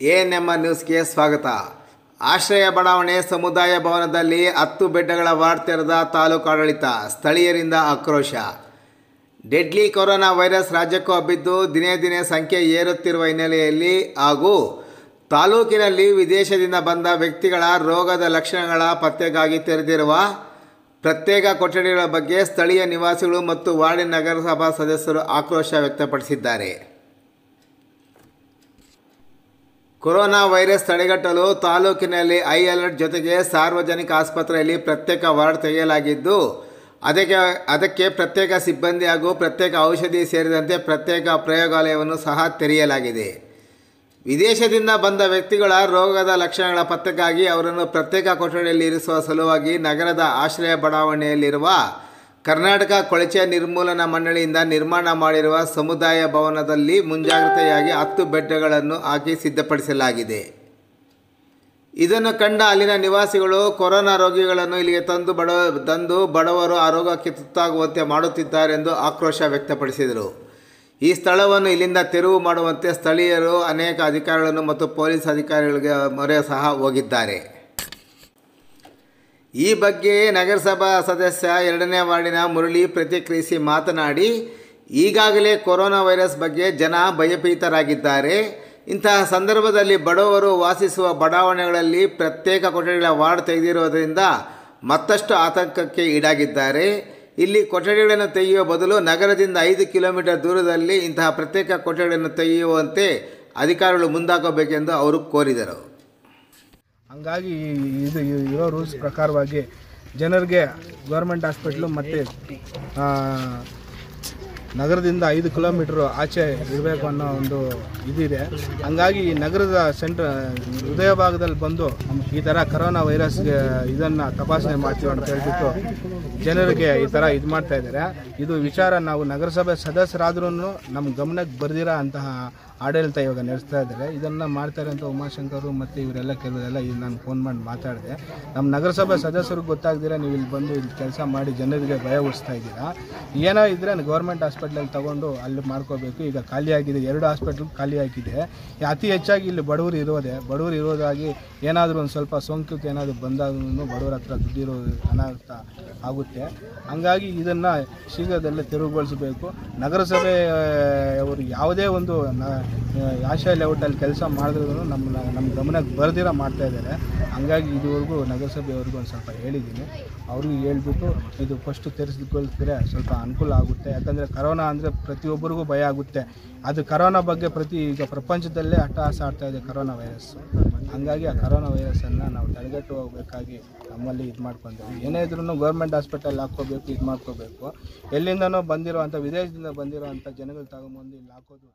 ANMR ನ್ಯೂಸ್ಗೆ ಸ್ವಾಗತ. ಆಶ್ರಯ ಬಡಾವಣೆ ಸಮುದಾಯ ಭವನದಲ್ಲಿ ಹತ್ತು ಬೆಡ್ಗಳ ವಾರ್ಡ್ ತೆರೆದ ತಾಲೂಕು ಸ್ಥಳೀಯರಿಂದ ಆಕ್ರೋಶ. ಡೆಡ್ಲಿ ಕೊರೋನಾ ವೈರಸ್ ರಾಜ್ಯಕ್ಕೂ ಹಬ್ಬಿದ್ದು ದಿನೇ ದಿನೇ ಸಂಖ್ಯೆ ಏರುತ್ತಿರುವ ಹಿನ್ನೆಲೆಯಲ್ಲಿ ಹಾಗೂ ತಾಲೂಕಿನಲ್ಲಿ ವಿದೇಶದಿಂದ ಬಂದ ವ್ಯಕ್ತಿಗಳ ರೋಗದ ಲಕ್ಷಣಗಳ ಪತ್ತೆಗಾಗಿ ತೆರೆದಿರುವ ಪ್ರತ್ಯೇಕ ಕೊಠಡಿಗಳ ಬಗ್ಗೆ ಸ್ಥಳೀಯ ನಿವಾಸಿಗಳು ಮತ್ತು ವಾರ್ಡಿನ ನಗರಸಭಾ ಸದಸ್ಯರು ಆಕ್ರೋಶ ವ್ಯಕ್ತಪಡಿಸಿದ್ದಾರೆ. ಕೊರೋನಾ ವೈರಸ್ ತಡೆಗಟ್ಟಲು ತಾಲೂಕಿನಲ್ಲಿ ಐ ಅಲರ್ಟ್ ಜೊತೆಗೆ ಸಾರ್ವಜನಿಕ ಆಸ್ಪತ್ರೆಯಲ್ಲಿ ಪ್ರತ್ಯೇಕ ವಾರ್ಡ್ ತೆಗೆಯಲಾಗಿದ್ದು, ಅದಕ್ಕೆ ಅದಕ್ಕೆ ಪ್ರತ್ಯೇಕ ಸಿಬ್ಬಂದಿ ಹಾಗೂ ಪ್ರತ್ಯೇಕ ಔಷಧಿ ಸೇರಿದಂತೆ ಪ್ರತ್ಯೇಕ ಪ್ರಯೋಗಾಲಯವನ್ನು ಸಹ ತೆರೆಯಲಾಗಿದೆ. ವಿದೇಶದಿಂದ ಬಂದ ವ್ಯಕ್ತಿಗಳ ರೋಗದ ಲಕ್ಷಣಗಳ ಪತ್ತೆಗಾಗಿ ಅವರನ್ನು ಪ್ರತ್ಯೇಕ ಕೊಠಡಿಯಲ್ಲಿ ಇರಿಸುವ ಸಲುವಾಗಿ ನಗರದ ಆಶ್ರಯ ಬಡಾವಣೆಯಲ್ಲಿರುವ ಕರ್ನಾಟಕ ಕೊಳಚೆ ನಿರ್ಮೂಲನಾ ಮಂಡಳಿಯಿಂದ ನಿರ್ಮಾಣ ಮಾಡಿರುವ ಸಮುದಾಯ ಭವನದಲ್ಲಿ ಮುಂಜಾಗ್ರತೆಯಾಗಿ ಹತ್ತು ಬೆಡ್ಗಳನ್ನು ಹಾಕಿ ಸಿದ್ಧಪಡಿಸಲಾಗಿದೆ. ಇದನ್ನು ಕಂಡ ಅಲ್ಲಿನ ನಿವಾಸಿಗಳು ಕೊರೋನಾ ರೋಗಿಗಳನ್ನು ಇಲ್ಲಿಗೆ ತಂದು ಬಡ, ತಂದು ಬಡವರು ಆರೋಗ್ಯಕ್ಕೆ ತುತ್ತಾಗುವಂತೆ ಮಾಡುತ್ತಿದ್ದಾರೆಂದು ಆಕ್ರೋಶ ವ್ಯಕ್ತಪಡಿಸಿದರು. ಈ ಸ್ಥಳವನ್ನು ಇಲ್ಲಿಂದ ತೆರವು ಮಾಡುವಂತೆ ಸ್ಥಳೀಯರು ಅನೇಕ ಅಧಿಕಾರಿಗಳನ್ನು ಮತ್ತು ಪೊಲೀಸ್ ಅಧಿಕಾರಿಗಳಿಗೆ ಮೊರೆ ಸಹ ಹೋಗಿದ್ದಾರೆ. ಈ ಬಗ್ಗೆ ನಗರಸಭಾ ಸದಸ್ಯ ಎರಡನೇ ವಾರ್ಡಿನ ಮುರಳಿ ಪ್ರತಿಕ್ರಿಯಿಸಿ ಮಾತನಾಡಿ, ಈಗಾಗಲೇ ಕೊರೋನಾ ವೈರಸ್ ಬಗ್ಗೆ ಜನ ಭಯಭೀತರಾಗಿದ್ದಾರೆ. ಇಂತಹ ಸಂದರ್ಭದಲ್ಲಿ ಬಡವರು ವಾಸಿಸುವ ಬಡಾವಣೆಗಳಲ್ಲಿ ಪ್ರತ್ಯೇಕ ಕೊಠಡಿಗಳ ವಾರ್ಡ್ ತೆಗೆದಿರುವುದರಿಂದ ಮತ್ತಷ್ಟು ಆತಂಕಕ್ಕೆ ಈಡಾಗಿದ್ದಾರೆ. ಇಲ್ಲಿ ಕೊಠಡಿಗಳನ್ನು ತೆಗೆಯುವ ಬದಲು ನಗರದಿಂದ ಐದು ಕಿಲೋಮೀಟರ್ ದೂರದಲ್ಲಿ ಇಂತಹ ಪ್ರತ್ಯೇಕ ಕೊಠಡಿಗಳನ್ನು ತೆಗೆಯುವಂತೆ ಅಧಿಕಾರಿಗಳು ಮುಂದಾಗಬೇಕೆಂದು ಅವರು ಕೋರಿದರು. ಹಂಗಾಗಿ ಇದು ಇರೋ ರೂಲ್ಸ್ ಪ್ರಕಾರವಾಗಿ ಜನರಿಗೆ ಗೌರ್ಮೆಂಟ್ ಹಾಸ್ಪಿಟ್ಲು ಮತ್ತು ನಗರದಿಂದ ಐದು ಕಿಲೋಮೀಟ್ರ್ ಆಚೆ ಇರಬೇಕು ಅನ್ನೋ ಒಂದು ಇದಿದೆ. ಹಂಗಾಗಿ ಈ ನಗರದ ಸೆಂಟ್ರ, ಹೃದಯ ಭಾಗದಲ್ಲಿ ಬಂದು ಈ ಥರ ಕರೋನಾ ವೈರಸ್ಗೆ ಇದನ್ನು ತಪಾಸಣೆ ಮಾಡ್ತೀವಿ ಅಂತ ಹೇಳ್ಬಿಟ್ಟು ಜನರಿಗೆ ಈ ಥರ ಇದು ಮಾಡ್ತಾ ಇದ್ದಾರೆ. ಇದು ವಿಚಾರ ನಾವು ನಗರಸಭೆ ಸದಸ್ಯರಾದ್ರೂ ನಮ್ಮ ಗಮನಕ್ಕೆ ಬರ್ದಿರೋ ಅಂತಹ ಆಡಳಿತ ಇವಾಗ ನಡೆಸ್ತಾ ಇದ್ದಾರೆ. ಇದನ್ನು ಮಾಡ್ತಾರೆ ಅಂತ ಉಮಾಶಂಕರು ಮತ್ತು ಇವರೆಲ್ಲ ಕೆಲವರೆಲ್ಲ ಇಲ್ಲಿ ನಾನು ಫೋನ್ ಮಾಡಿ ಮಾತಾಡಿದೆ. ನಮ್ಮ ನಗರಸಭೆ ಸದಸ್ಯರಿಗೆ ಗೊತ್ತಾಗ್ದಿರ ನೀವು ಇಲ್ಲಿ ಬಂದು ಇಲ್ಲಿ ಕೆಲಸ ಮಾಡಿ ಜನರಿಗೆ ಭಯ ಉಡಿಸ್ತಾ ಇದ್ದೀರಾ? ಏನೋ ಇದ್ದರೆ ಗೌರ್ಮೆಂಟ್ ಹಾಸ್ಪಿಟ್ಲಲ್ಲಿ ತೊಗೊಂಡು ಅಲ್ಲಿ ಮಾಡ್ಕೋಬೇಕು. ಈಗ ಖಾಲಿ ಆಗಿದೆ, ಎರಡು ಹಾಸ್ಪಿಟ್ಲ್ ಖಾಲಿ ಆಗಿದೆ. ಅತಿ ಹೆಚ್ಚಾಗಿ ಇಲ್ಲಿ ಬಡವರು ಇರೋದೆ, ಬಡವರು ಇರೋದಾಗಿ ಏನಾದರೂ ಒಂದು ಸ್ವಲ್ಪ ಸೋಂಕು ಏನಾದರೂ ಬಂದಾಗೂ ಬಡವರ ಹತ್ರ ದುಡ್ಡಿರೋ ಅನಾಹುತ ಆಗುತ್ತೆ. ಹಂಗಾಗಿ ಇದನ್ನು ಶೀಘ್ರದಲ್ಲೇ ತೆರವುಗೊಳಿಸಬೇಕು. ನಗರಸಭೆ ಅವರು ಯಾವುದೇ ಒಂದು ಆಶಾ ಲೇಔಟಲ್ಲಿ ಕೆಲಸ ಮಾಡಿದ್ರು ನಮ್ಮ ನಮ್ಮ ಗಮನಕ್ಕೆ ಬರ್ದಿರ ಮಾಡ್ತಾ ಇದ್ದಾರೆ. ಹಂಗಾಗಿ ಇದುವರೆಗೂ ನಗರಸಭೆಯವ್ರಿಗೂ ಒಂದು ಸ್ವಲ್ಪ ಹೇಳಿದ್ದೀನಿ. ಅವ್ರಿಗೂ ಹೇಳ್ಬಿಟ್ಟು ಇದು ಫಸ್ಟು ತೆರೆಸಿಕೊಳ್ತಿದ್ರೆ ಸ್ವಲ್ಪ ಅನುಕೂಲ ಆಗುತ್ತೆ. ಯಾಕಂದರೆ ಕರೋನಾ ಅಂದರೆ ಪ್ರತಿಯೊಬ್ಬರಿಗೂ ಭಯ ಆಗುತ್ತೆ. ಅದು ಕರೋನಾ ಬಗ್ಗೆ ಪ್ರತಿ ಈಗ ಪ್ರಪಂಚದಲ್ಲೇ ಅಟ್ಟಹಾಸ ಆಡ್ತಾ ಇದೆ ಕರೋನಾ ವೈರಸ್ ಹಂಗಾಗಿ ಆ ಕರೋನಾ ವೈರಸ್ಸನ್ನು ನಾವು ತಡೆಗಟ್ಟು ಹೋಗಬೇಕಾಗಿ ನಮ್ಮಲ್ಲಿ ಇದು ಮಾಡ್ಕೊಂಡು ಏನೇ ಇದ್ರೂ ಗೌರ್ಮೆಂಟ್ ಹಾಸ್ಪಿಟಲ್ ಹಾಕ್ಕೋಬೇಕು, ಇದು ಮಾಡ್ಕೋಬೇಕು. ಎಲ್ಲಿಂದನೋ ಬಂದಿರೋವಂಥ ವಿದೇಶದಿಂದ ಬಂದಿರೋವಂಥ ಜನಗಳು ತಗೊಂಬಂದು ಇಲ್ಲಿ ಹಾಕೋದು